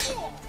Oh!